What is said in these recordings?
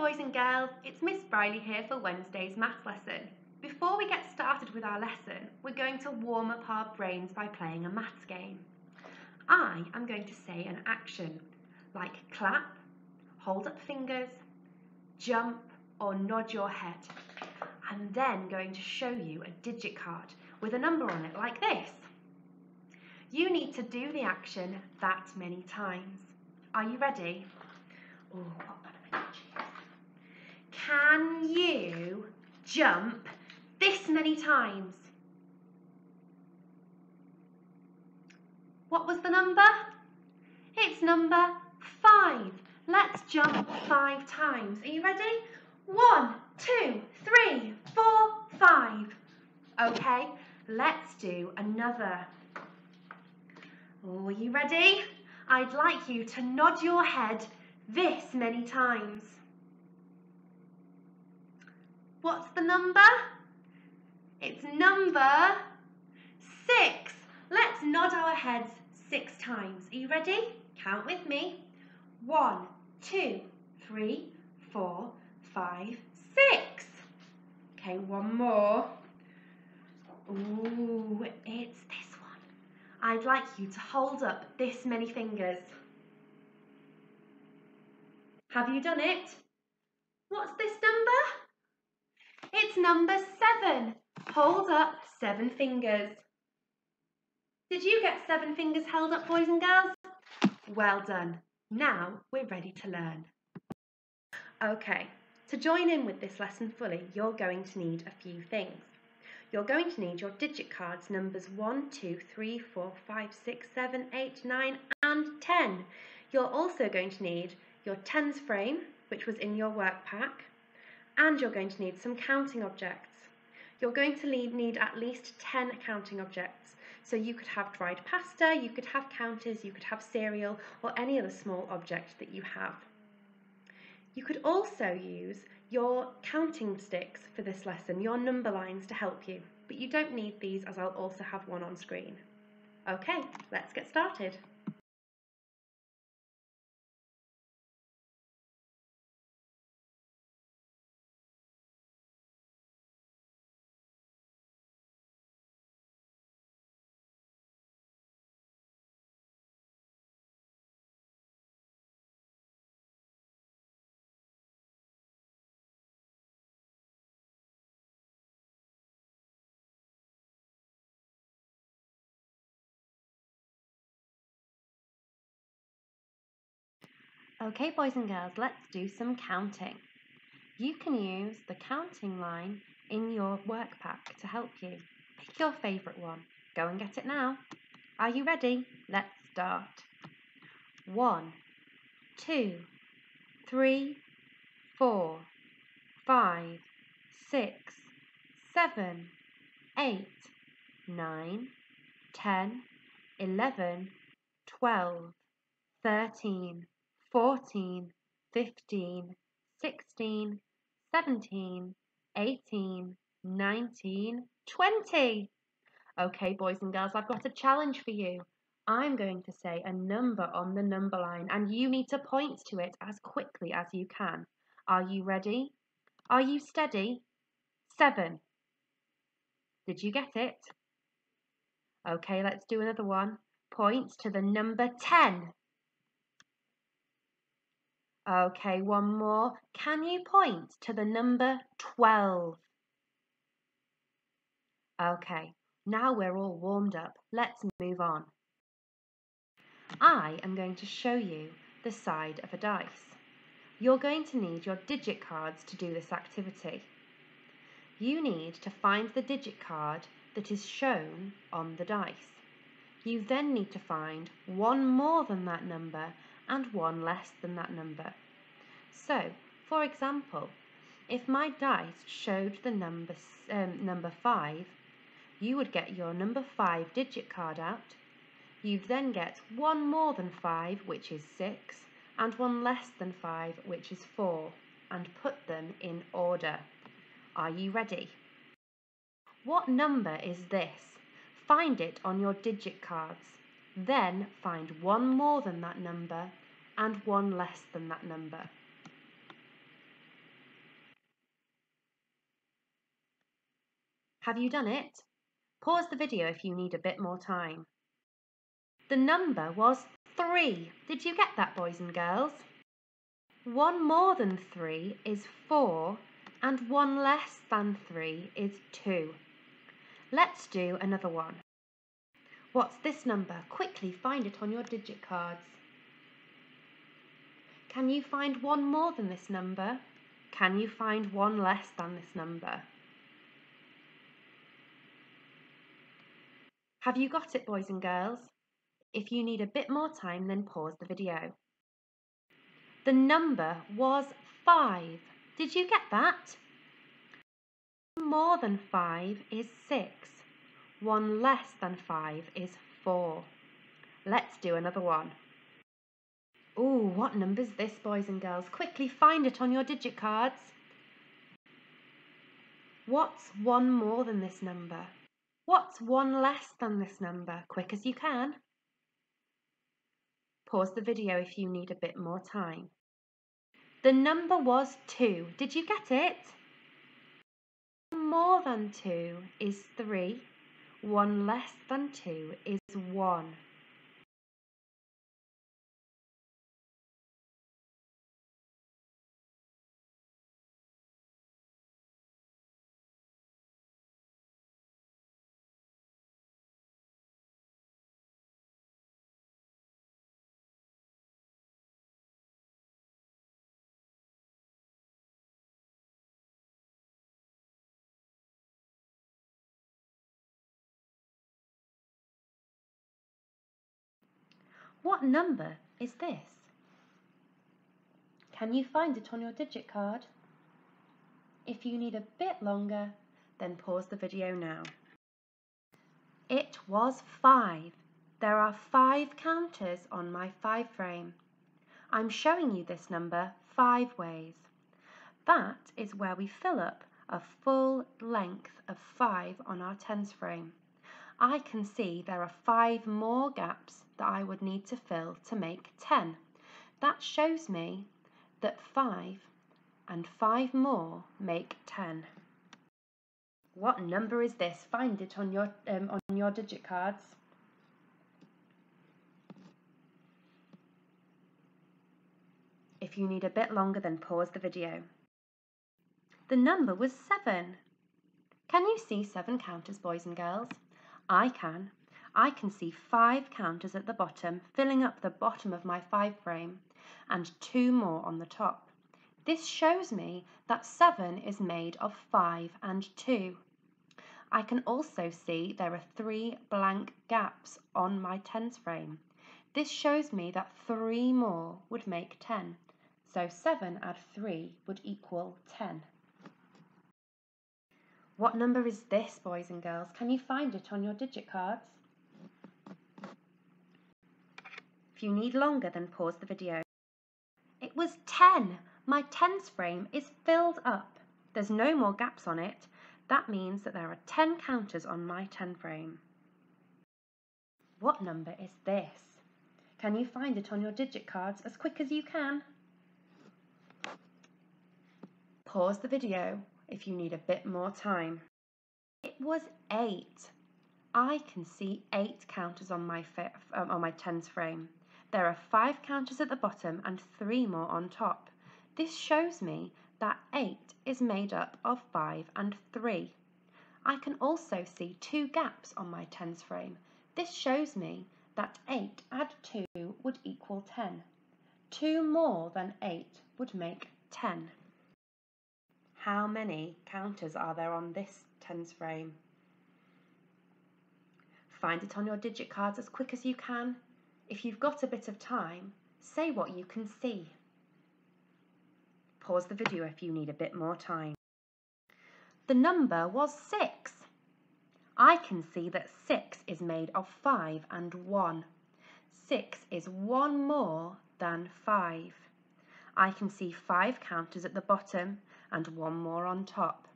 boys and girls, it's Miss Briley here for Wednesday's maths lesson. Before we get started with our lesson, we're going to warm up our brains by playing a maths game. I am going to say an action, like clap, hold up fingers, jump or nod your head. I'm then going to show you a digit card with a number on it like this. You need to do the action that many times. Are you ready? Can you jump this many times? What was the number? It's number five. Let's jump five times. Are you ready? One, two, three, four, five. Okay, let's do another. Oh, are you ready? I'd like you to nod your head this many times. What's the number? It's number six. Let's nod our heads six times. Are you ready? Count with me. One, two, three, four, five, six. Okay, one more. Ooh, it's this one. I'd like you to hold up this many fingers. Have you done it? What's this number? It's number seven. Hold up seven fingers. Did you get seven fingers held up, boys and girls? Well done. Now we're ready to learn. Okay, to join in with this lesson fully, you're going to need a few things. You're going to need your digit cards numbers 1, 2, 3, 4, 5, 6, 7, 8, 9 and 10. You're also going to need your tens frame, which was in your work pack, and you're going to need some counting objects. You're going to need at least 10 counting objects. So you could have dried pasta, you could have counters, you could have cereal, or any other small object that you have. You could also use your counting sticks for this lesson, your number lines to help you, but you don't need these as I'll also have one on screen. Okay, let's get started. Okay, boys and girls, let's do some counting. You can use the counting line in your work pack to help you. Pick your favourite one. Go and get it now. Are you ready? Let's start. One, two, three, four, five, six, seven, eight, nine, ten, eleven, twelve, thirteen. 14, 15, 16, 17, 18, 19, 20. Okay, boys and girls, I've got a challenge for you. I'm going to say a number on the number line and you need to point to it as quickly as you can. Are you ready? Are you steady? Seven. Did you get it? Okay, let's do another one. Point to the number 10. Okay, one more. Can you point to the number 12? Okay, now we're all warmed up. Let's move on. I am going to show you the side of a dice. You're going to need your digit cards to do this activity. You need to find the digit card that is shown on the dice. You then need to find one more than that number and one less than that number. So, for example, if my dice showed the number, um, number 5, you would get your number 5 digit card out. You'd then get one more than 5, which is 6, and one less than 5, which is 4, and put them in order. Are you ready? What number is this? Find it on your digit cards. Then find one more than that number and one less than that number. Have you done it? Pause the video if you need a bit more time. The number was 3. Did you get that, boys and girls? One more than 3 is 4, and one less than 3 is 2. Let's do another one. What's this number? Quickly find it on your digit cards. Can you find one more than this number? Can you find one less than this number? Have you got it, boys and girls? If you need a bit more time, then pause the video. The number was 5. Did you get that? More than 5 is 6. One less than 5 is 4. Let's do another one. Ooh, what number's this, boys and girls? Quickly find it on your digit cards. What's one more than this number? What's one less than this number? Quick as you can. Pause the video if you need a bit more time. The number was 2. Did you get it? More than 2 is 3. 1 less than 2 is 1. What number is this? Can you find it on your digit card? If you need a bit longer, then pause the video now. It was five. There are five counters on my five frame. I'm showing you this number five ways. That is where we fill up a full length of five on our tens frame. I can see there are five more gaps that I would need to fill to make 10. That shows me that 5 and 5 more make 10. What number is this? Find it on your, um, on your digit cards. If you need a bit longer, then pause the video. The number was 7. Can you see seven counters, boys and girls? I can. I can see five counters at the bottom, filling up the bottom of my five frame, and two more on the top. This shows me that 7 is made of 5 and 2. I can also see there are three blank gaps on my tens frame. This shows me that 3 more would make 10. So 7 add 3 would equal 10. What number is this, boys and girls? Can you find it on your digit cards? If you need longer, then pause the video. It was 10. My tens frame is filled up. There's no more gaps on it. That means that there are 10 counters on my 10 frame. What number is this? Can you find it on your digit cards as quick as you can? Pause the video if you need a bit more time. It was eight. I can see eight counters on my, um, on my tens frame. There are five counters at the bottom and three more on top. This shows me that 8 is made up of 5 and 3. I can also see two gaps on my tens frame. This shows me that 8 add 2 would equal 10. 2 more than 8 would make 10. How many counters are there on this tens frame? Find it on your digit cards as quick as you can. If you've got a bit of time, say what you can see. Pause the video if you need a bit more time. The number was 6. I can see that 6 is made of 5 and 1. 6 is one more than 5. I can see 5 counters at the bottom and one more on top.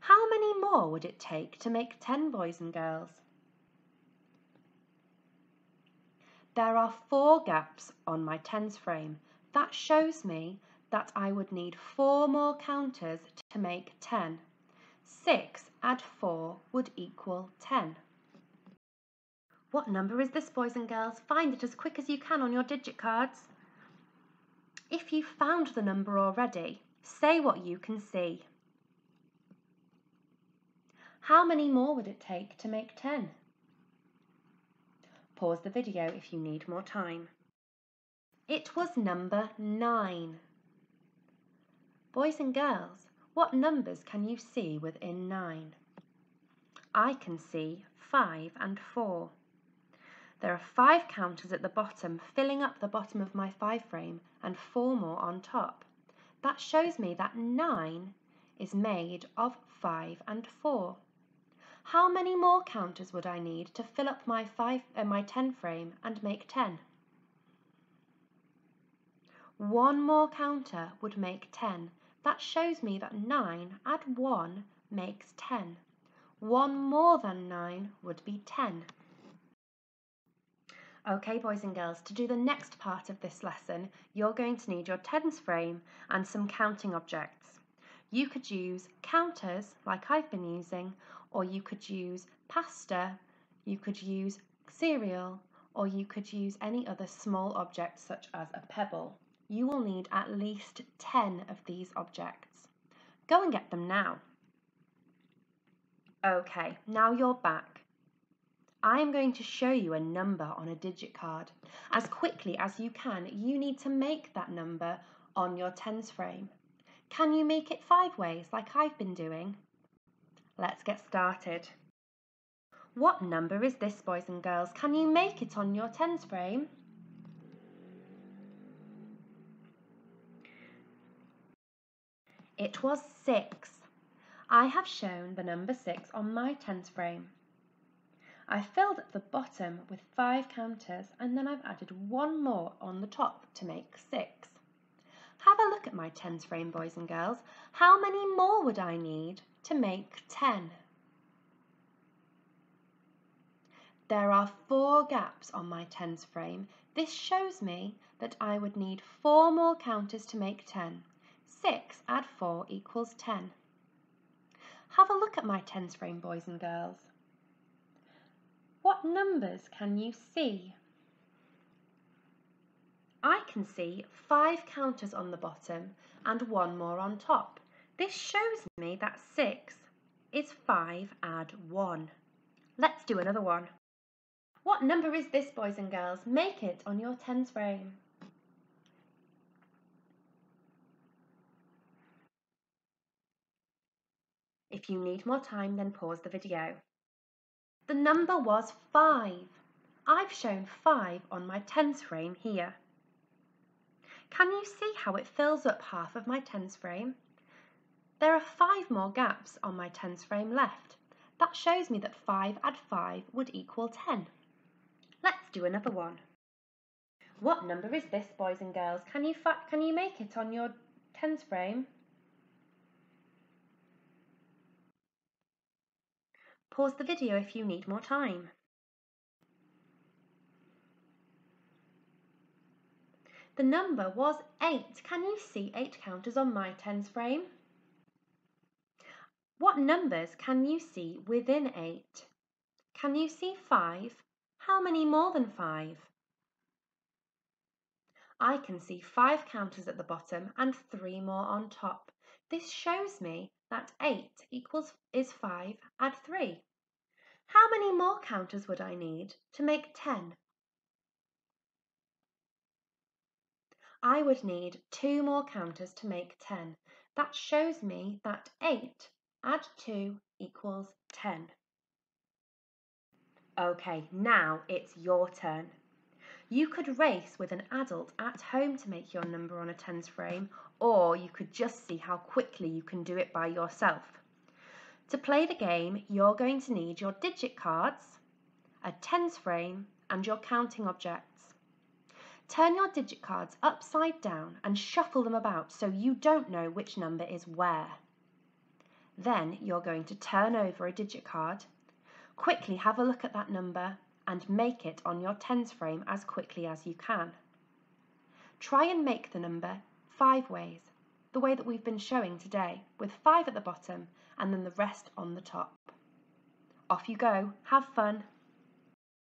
How many more would it take to make 10 boys and girls? There are four gaps on my tens frame. That shows me that I would need four more counters to make 10. 6 add 4 would equal 10. What number is this, boys and girls? Find it as quick as you can on your digit cards. If you found the number already, say what you can see. How many more would it take to make 10? Pause the video if you need more time. It was number 9. Boys and girls, what numbers can you see within 9? I can see 5 and 4. There are five counters at the bottom filling up the bottom of my five frame and four more on top. That shows me that 9 is made of 5 and 4. How many more counters would I need to fill up my, five, uh, my 10 frame and make 10? One more counter would make 10. That shows me that 9 add 1 makes 10. One more than 9 would be 10. Okay, boys and girls, to do the next part of this lesson, you're going to need your tens frame and some counting objects. You could use counters, like I've been using, or you could use pasta, you could use cereal, or you could use any other small object such as a pebble. You will need at least 10 of these objects. Go and get them now. Okay, now you're back. I am going to show you a number on a digit card. As quickly as you can, you need to make that number on your tens frame. Can you make it five ways like I've been doing? Let's get started. What number is this, boys and girls? Can you make it on your tens frame? It was six. I have shown the number six on my tens frame. I filled the bottom with five counters and then I've added one more on the top to make six. Have a look at my tens frame, boys and girls. How many more would I need to make 10? There are four gaps on my tens frame. This shows me that I would need four more counters to make 10. 6 add 4 equals 10. Have a look at my tens frame, boys and girls. What numbers can you see? I can see five counters on the bottom and one more on top. This shows me that 6 is 5 add 1. Let's do another one. What number is this, boys and girls? Make it on your tens frame. If you need more time, then pause the video. The number was 5. I've shown 5 on my tens frame here. Can you see how it fills up half of my tens frame? There are 5 more gaps on my tens frame left. That shows me that 5 add 5 would equal 10. Let's do another one. What number is this, boys and girls? Can you, can you make it on your tens frame? Pause the video if you need more time. The number was 8. Can you see 8 counters on my tens frame? What numbers can you see within 8? Can you see 5? How many more than 5? I can see 5 counters at the bottom and 3 more on top. This shows me that 8 equals is 5 add 3. How many more counters would I need to make 10? I would need two more counters to make 10. That shows me that 8 add 2 equals 10. Okay, now it's your turn. You could race with an adult at home to make your number on a tens frame, or you could just see how quickly you can do it by yourself. To play the game, you're going to need your digit cards, a tens frame, and your counting objects. Turn your digit cards upside down and shuffle them about so you don't know which number is where. Then you're going to turn over a digit card, quickly have a look at that number and make it on your tens frame as quickly as you can. Try and make the number five ways. the way that we've been showing today, with five at the bottom and then the rest on the top. Off you go, have fun!